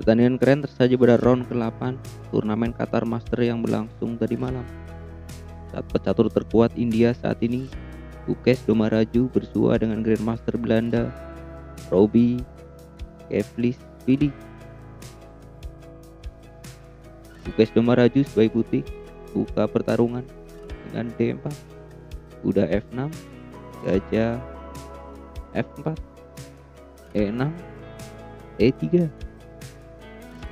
Pertandingan keren tersaji pada round ke-8 turnamen Qatar Master yang berlangsung tadi malam. Saat pecatur terkuat India saat ini, Bukes Domaraju bersua dengan Grandmaster Belanda, Robbie Kevlis Pili. Bukes Domaraju sebagai putih buka pertarungan dengan D4, kuda F6, gajah F4, E6, E3,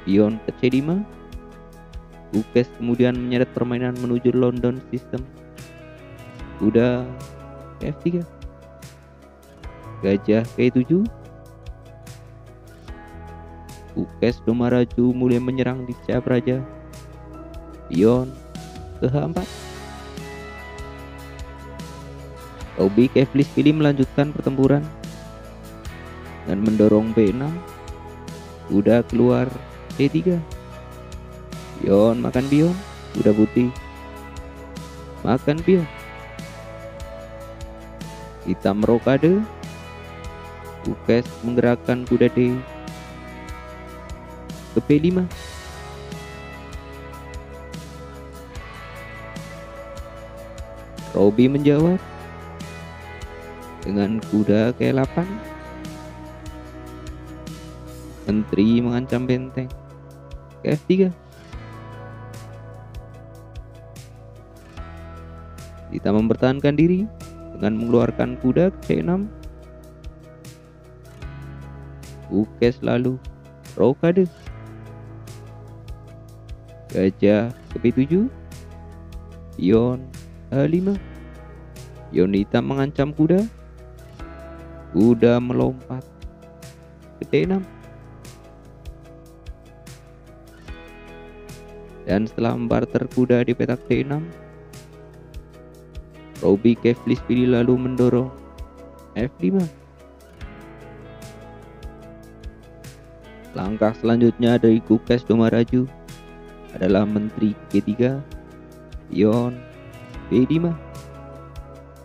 Pion ke C5. Bukes kemudian menyeret permainan menuju London System. Kuda F3. Gajah K7. Bukes Domaraju mulai menyerang di siap raja. Pion ke H4. Obi Kevlis pilih melanjutkan pertempuran dan mendorong B6 kuda keluar D3 Pion makan pion Kuda putih. Makan pion Hitam rokade. Bukes menggerakkan kuda D. Ke P5 Robi menjawab dengan kuda ke-8 Menteri mengancam benteng ke? F3 Dita mempertahankan diri dengan mengeluarkan kuda ke C6 Bukes lalu Rokade. Gajah ke B7 Pion A5 Pion hitam mengancam kuda. Kuda melompat ke D6 dan setelah membarter kuda di petak D6 Robbie Kevlis pilih lalu mendorong F5 langkah selanjutnya dari Kukes Domaraju adalah Menteri G3 Pion B5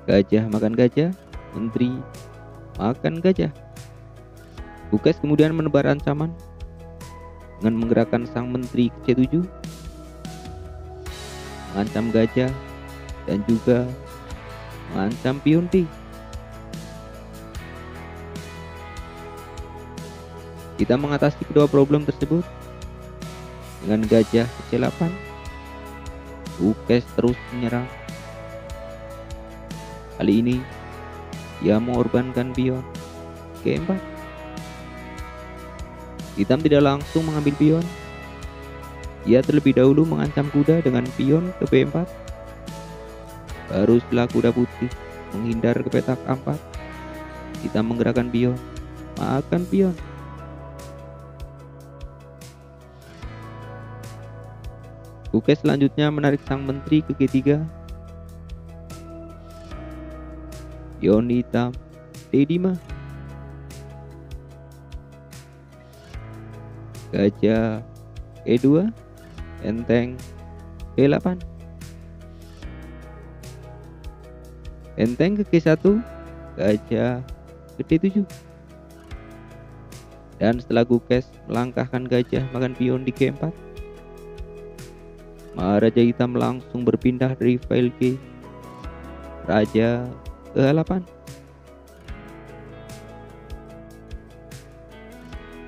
Gajah makan gajah Menteri makan gajah. Kukes kemudian menebar ancaman dengan menggerakkan sang menteri ke C7 mengancam gajah, dan juga mengancam piunti. Kita mengatasi kedua problem tersebut dengan gajah 8. Ukes terus menyerang. Kali ini ia mengorbankan pion keempat. Hitam tidak langsung mengambil pion, ia terlebih dahulu mengancam kuda dengan pion ke B4. Baru setelah kuda putih menghindar ke petak A4, kita menggerakkan pion, makan pion. Bukes selanjutnya menarik sang menteri ke G3. Pion hitam D5. Gajah E2 enteng. E8 enteng ke K1 gajah ke D7 dan setelah Gukes melangkahkan gajah makan pion di G4 Maharaja hitam langsung berpindah dari file G Raja ke H8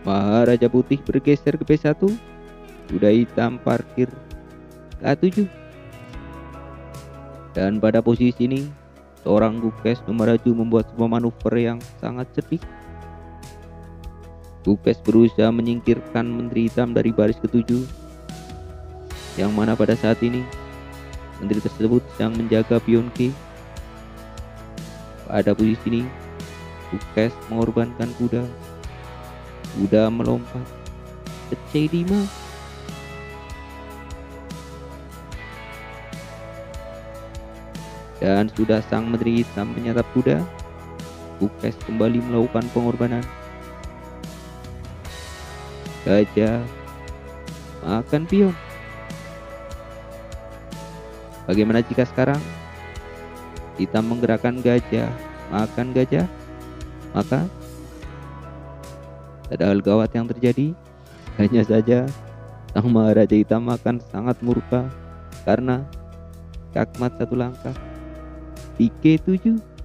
Maharaja putih bergeser ke P1 Kuda hitam parkir. K7 dan pada posisi ini seorang Gukes Numaraju membuat sebuah manuver yang sangat cerdik Gukes berusaha menyingkirkan Menteri Hitam dari baris ketujuh yang mana pada saat ini Menteri tersebut sedang menjaga pion K pada posisi ini Gukes mengorbankan kuda. Kuda melompat ke C5 dan sudah sang menteri hitam menyatap kuda, Bukes kembali melakukan pengorbanan. Gajah makan pion. Bagaimana jika sekarang kita menggerakkan gajah makan gajah? Maka ada hal gawat yang terjadi Hanya saja Sang Maharaja Hitam akan sangat murka karena kakmat satu langkah. Tike 7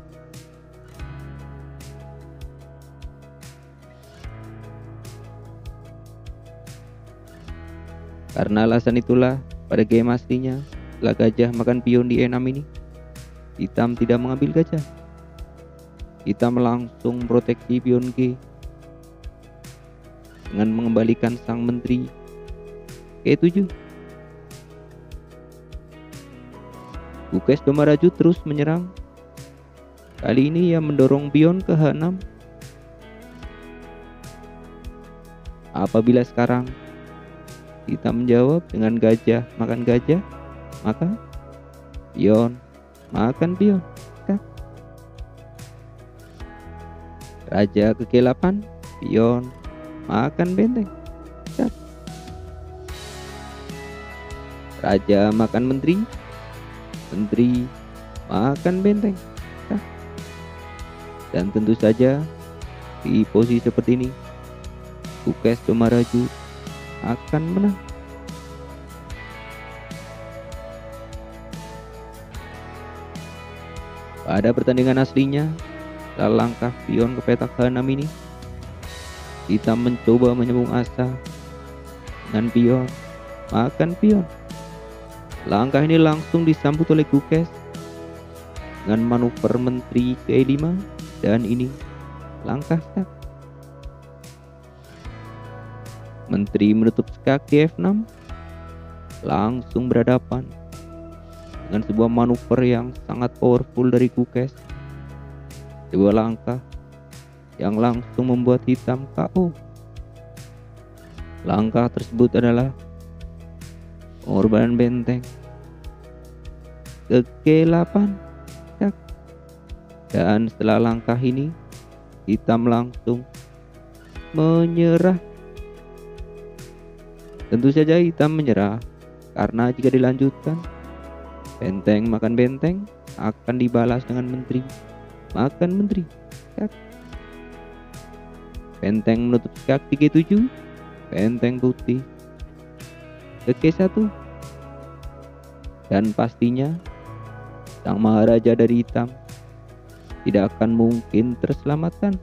Karena alasan itulah pada game aslinya setelah gajah makan pion di E6 ini. Hitam tidak mengambil gajah. Hitam langsung proteksi pion G. Dengan mengembalikan sang menteri G7 Bukes Domaraju terus menyerang. Kali ini ia mendorong pion ke H6 apabila sekarang kita menjawab dengan gajah makan gajah maka pion makan pion raja ke 8 pion makan benteng raja makan menteri menteri makan benteng Cat. dan tentu saja di posisi seperti ini Bukes Domaraju akan menang pada pertandingan aslinya langkah pion ke petak H6 ini kita mencoba menyambung asa dengan pion makan pion langkah ini langsung disambut oleh Gukes dengan manuver menteri ke E5 dan ini langkah sak menteri menutup skak di F6 langsung berhadapan dengan sebuah manuver yang sangat powerful dari Gukes sebuah langkah yang langsung membuat hitam KO. Langkah tersebut adalah pengorbanan benteng. Ke G8 dan setelah langkah ini hitam langsung menyerah. Tentu saja hitam menyerah karena jika dilanjutkan benteng makan benteng akan dibalas dengan menteri. Makan menteri. Benteng menutup skak 37 Benteng putih ke 1 Dan pastinya Sang Maharaja dari hitam Tidak akan mungkin terselamatkan